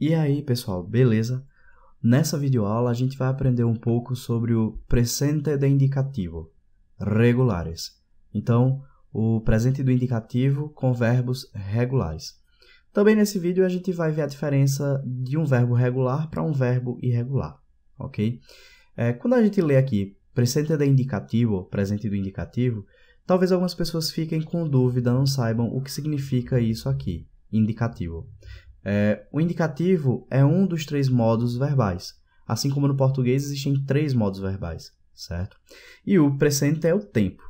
E aí, pessoal, beleza? Nessa videoaula a gente vai aprender um pouco sobre o presente de indicativo, regulares. Então, o presente do indicativo com verbos regulares. Também nesse vídeo a gente vai ver a diferença de um verbo regular para um verbo irregular, ok? É, quando a gente lê aqui presente de indicativo, presente do indicativo, talvez algumas pessoas fiquem com dúvida, não saibam o que significa isso aqui, indicativo. É, o indicativo é um dos três modos verbais. Assim como no português existem três modos verbais, certo? E o presente é o tempo.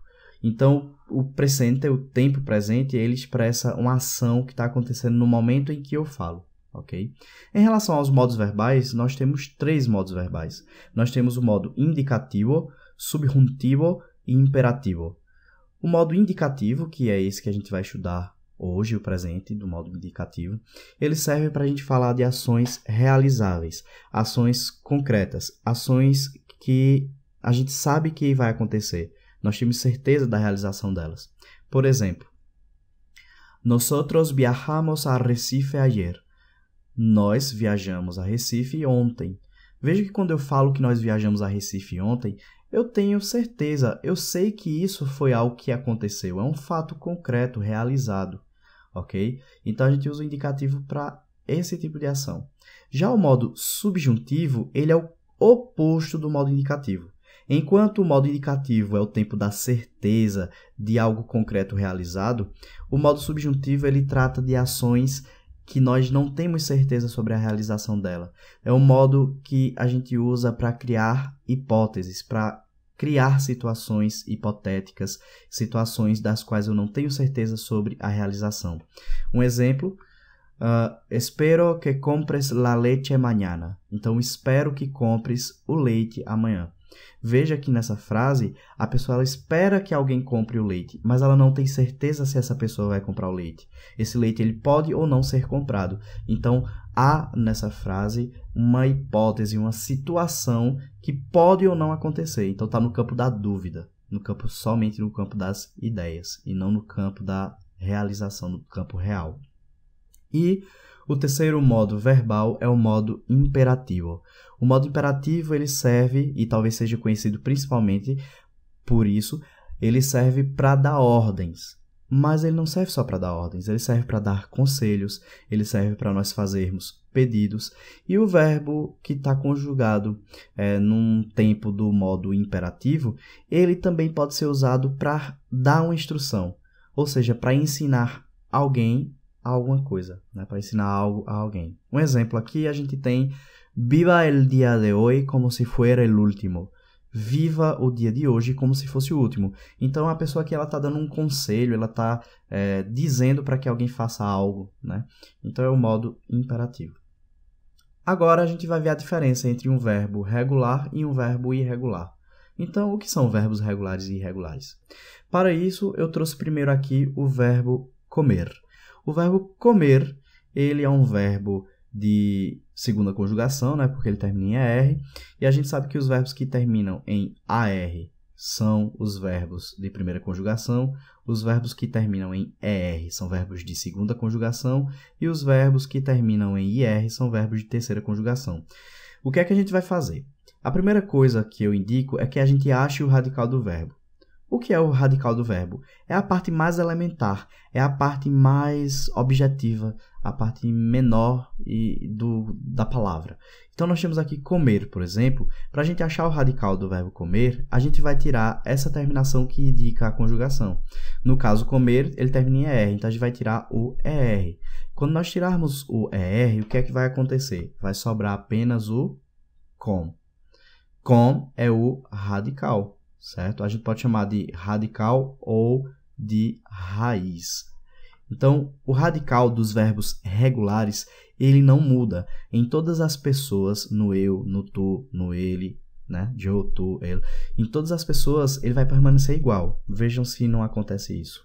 Então, o presente, o tempo presente, ele expressa uma ação que está acontecendo no momento em que eu falo, ok? Em relação aos modos verbais, nós temos três modos verbais. Nós temos o modo indicativo, subjuntivo e imperativo. O modo indicativo, que é esse que a gente vai estudar hoje, o presente, do modo indicativo, ele serve para a gente falar de ações realizáveis, ações concretas, ações que a gente sabe que vai acontecer. Nós temos certeza da realização delas. Por exemplo, Nosotros viajamos a Recife ayer. Nós viajamos a Recife ontem. Veja que quando eu falo que nós viajamos a Recife ontem, eu tenho certeza, eu sei que isso foi algo que aconteceu, é um fato concreto, realizado ok? Então a gente usa o indicativo para esse tipo de ação. Já o modo subjuntivo, ele é o oposto do modo indicativo. Enquanto o modo indicativo é o tempo da certeza de algo concreto realizado, o modo subjuntivo ele trata de ações que nós não temos certeza sobre a realização dela. É um modo que a gente usa para criar hipóteses, para criar situações hipotéticas, situações das quais eu não tenho certeza sobre a realização. Um exemplo, uh, espero que compres la leche mañana. Então, espero que compres o leite amanhã. Veja que nessa frase, a pessoa ela espera que alguém compre o leite, mas ela não tem certeza se essa pessoa vai comprar o leite. Esse leite ele pode ou não ser comprado. Então, há nessa frase uma hipótese, uma situação que pode ou não acontecer. Então, está no campo da dúvida, no campo somente no campo das ideias e não no campo da realização, no campo real. E o terceiro modo verbal é o modo imperativo. O modo imperativo ele serve, e talvez seja conhecido principalmente por isso, ele serve para dar ordens. Mas ele não serve só para dar ordens, ele serve para dar conselhos, ele serve para nós fazermos pedidos. E o verbo que está conjugado é, num tempo do modo imperativo, ele também pode ser usado para dar uma instrução, ou seja, para ensinar alguém alguma coisa, né? para ensinar algo a alguém. Um exemplo aqui a gente tem Viva el dia de hoje como se fuera el último. Viva o dia de hoje como se fosse o último. Então a pessoa que ela está dando um conselho, ela está é, dizendo para que alguém faça algo, né? Então é o modo imperativo. Agora a gente vai ver a diferença entre um verbo regular e um verbo irregular. Então, o que são verbos regulares e irregulares? Para isso, eu trouxe primeiro aqui o verbo comer. O verbo comer, ele é um verbo de segunda conjugação, né, porque ele termina em AR, e a gente sabe que os verbos que terminam em AR são os verbos de primeira conjugação, os verbos que terminam em ER são verbos de segunda conjugação e os verbos que terminam em IR são verbos de terceira conjugação. O que é que a gente vai fazer? A primeira coisa que eu indico é que a gente ache o radical do verbo. O que é o radical do verbo? É a parte mais elementar, é a parte mais objetiva, a parte menor e do, da palavra. Então, nós temos aqui comer, por exemplo. Para a gente achar o radical do verbo comer, a gente vai tirar essa terminação que indica a conjugação. No caso, comer, ele termina em ER, então a gente vai tirar o ER. Quando nós tirarmos o ER, o que é que vai acontecer? Vai sobrar apenas o com. Com é o radical certo? A gente pode chamar de radical ou de raiz. Então, o radical dos verbos regulares, ele não muda em todas as pessoas, no eu, no tu, no ele, né? De eu, tu, ele. Em todas as pessoas, ele vai permanecer igual. Vejam se não acontece isso.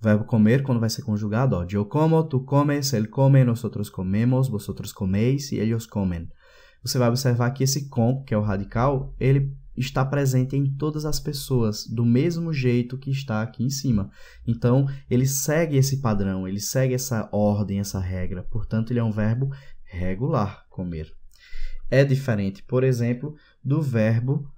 O verbo comer, quando vai ser conjugado, ó, eu como, tu comes, ele come, nós comemos, vosotros comeis e eles comem. Você vai observar que esse com, que é o radical, ele está presente em todas as pessoas, do mesmo jeito que está aqui em cima. Então, ele segue esse padrão, ele segue essa ordem, essa regra. Portanto, ele é um verbo regular, comer. É diferente, por exemplo, do verbo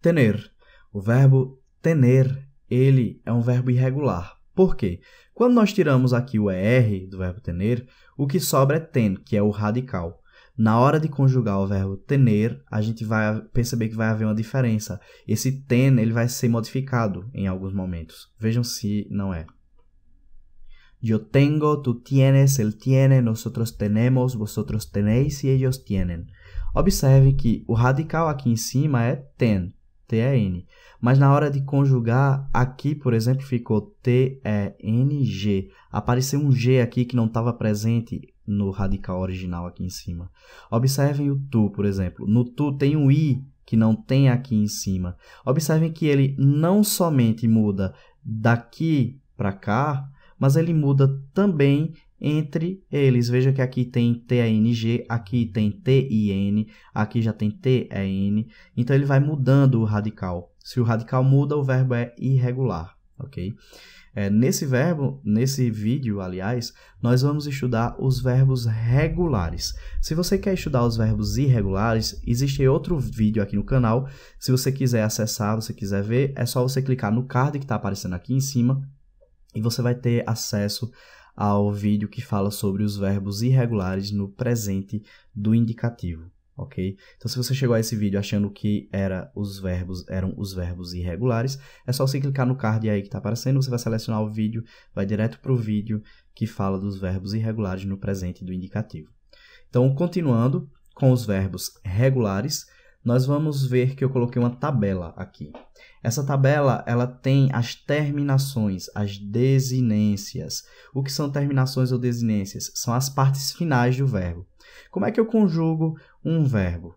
tener. O verbo tener, ele é um verbo irregular. Por quê? Quando nós tiramos aqui o ER do verbo tener, o que sobra é ten, que é o radical. Na hora de conjugar o verbo tener, a gente vai perceber que vai haver uma diferença. Esse ten ele vai ser modificado em alguns momentos. Vejam se não é. Yo tengo, tú tienes, él tiene, nosotros tenemos, vosotros tenéis e ellos tienen. Observe que o radical aqui em cima é ten, T-E-N. Mas na hora de conjugar, aqui, por exemplo, ficou T-E-N-G. Apareceu um G aqui que não estava presente no radical original aqui em cima. Observem o tu, por exemplo. No tu tem um i que não tem aqui em cima. Observem que ele não somente muda daqui para cá, mas ele muda também entre eles. Veja que aqui tem T-A-N-G, aqui tem T-I-N, aqui já tem T-E-N. Então ele vai mudando o radical. Se o radical muda, o verbo é irregular, ok? É, nesse verbo, nesse vídeo, aliás, nós vamos estudar os verbos regulares. Se você quer estudar os verbos irregulares, existe outro vídeo aqui no canal. Se você quiser acessar, você quiser ver, é só você clicar no card que está aparecendo aqui em cima e você vai ter acesso ao vídeo que fala sobre os verbos irregulares no presente do indicativo ok? Então, se você chegou a esse vídeo achando que era os verbos, eram os verbos irregulares, é só você clicar no card aí que está aparecendo, você vai selecionar o vídeo, vai direto para o vídeo que fala dos verbos irregulares no presente do indicativo. Então, continuando com os verbos regulares, nós vamos ver que eu coloquei uma tabela aqui. Essa tabela ela tem as terminações, as desinências. O que são terminações ou desinências? São as partes finais do verbo. Como é que eu conjugo um verbo?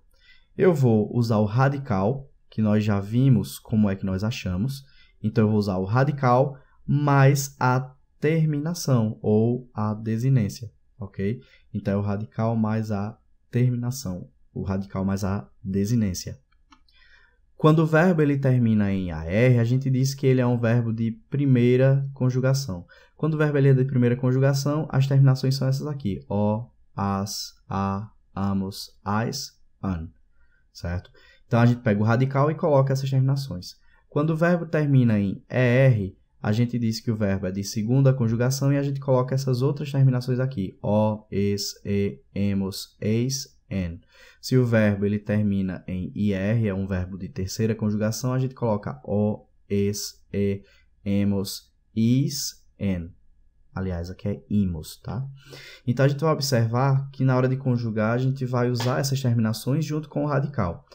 Eu vou usar o radical, que nós já vimos como é que nós achamos. Então, eu vou usar o radical mais a terminação ou a desinência, ok? Então, é o radical mais a terminação, o radical mais a desinência. Quando o verbo ele termina em AR, a gente diz que ele é um verbo de primeira conjugação. Quando o verbo ele é de primeira conjugação, as terminações são essas aqui: O, as, a, amos, as, an, certo? Então a gente pega o radical e coloca essas terminações. Quando o verbo termina em er, a gente diz que o verbo é de segunda conjugação e a gente coloca essas outras terminações aqui: o, es, e, emos, eis, en. Se o verbo ele termina em ir, é um verbo de terceira conjugação, a gente coloca o, es, e, emos, is, en. Aliás, aqui é imos, tá? Então, a gente vai observar que na hora de conjugar, a gente vai usar essas terminações junto com o radical.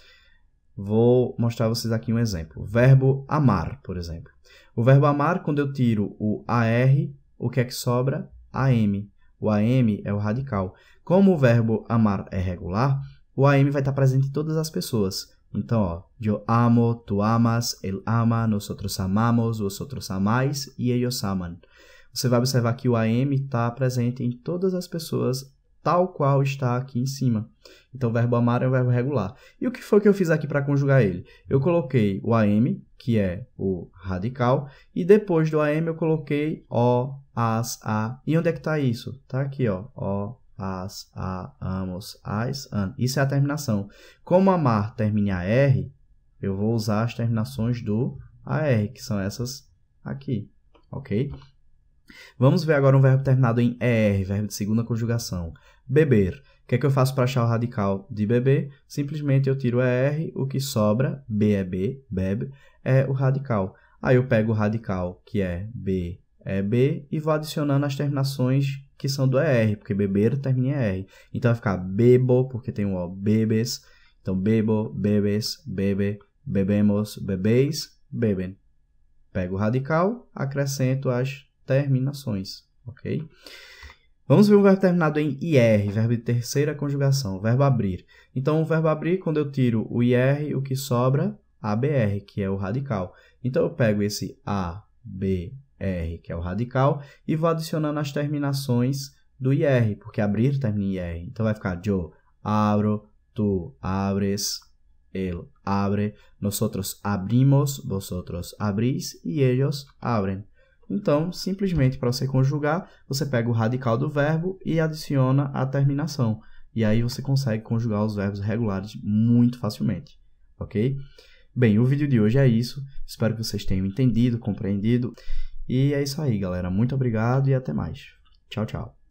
Vou mostrar a vocês aqui um exemplo. Verbo amar, por exemplo. O verbo amar, quando eu tiro o AR, o que é que sobra? AM. O AM é o radical. Como o verbo amar é regular, o AM vai estar presente em todas as pessoas. Então, ó, eu amo, tu amas, ele ama, nós amamos, vosotros amais e ellos aman. Você vai observar que o AM está presente em todas as pessoas, tal qual está aqui em cima. Então, o verbo amar é um verbo regular. E o que foi que eu fiz aqui para conjugar ele? Eu coloquei o AM, que é o radical, e depois do AM eu coloquei o, as, a. E onde é que está isso? Está aqui, ó. O, as, a, amos, as, an. Isso é a terminação. Como amar termina em AR, eu vou usar as terminações do AR, que são essas aqui, ok? Vamos ver agora um verbo terminado em ER, verbo de segunda conjugação. Beber. O que é que eu faço para achar o radical de beber? Simplesmente eu tiro ER, o que sobra, B é bebe, é o radical. Aí eu pego o radical, que é B, é B, e vou adicionando as terminações que são do ER, porque beber termina em ER. Então vai ficar bebo, porque tem o O, bebes. Então bebo, bebes, bebe, bebemos, bebeis, bebem. Pego o radical, acrescento as terminações, ok? Vamos ver o verbo terminado em IR, verbo de terceira conjugação, verbo abrir. Então, o verbo abrir, quando eu tiro o IR, o que sobra? ABR, que é o radical. Então, eu pego esse ABR, que é o radical, e vou adicionando as terminações do IR, porque abrir termina em IR. Então, vai ficar yo abro, tu abres, Ele abre, nosotros abrimos, vosotros abrís e ellos abren. Então, simplesmente para você conjugar, você pega o radical do verbo e adiciona a terminação. E aí você consegue conjugar os verbos regulares muito facilmente, ok? Bem, o vídeo de hoje é isso. Espero que vocês tenham entendido, compreendido. E é isso aí, galera. Muito obrigado e até mais. Tchau, tchau.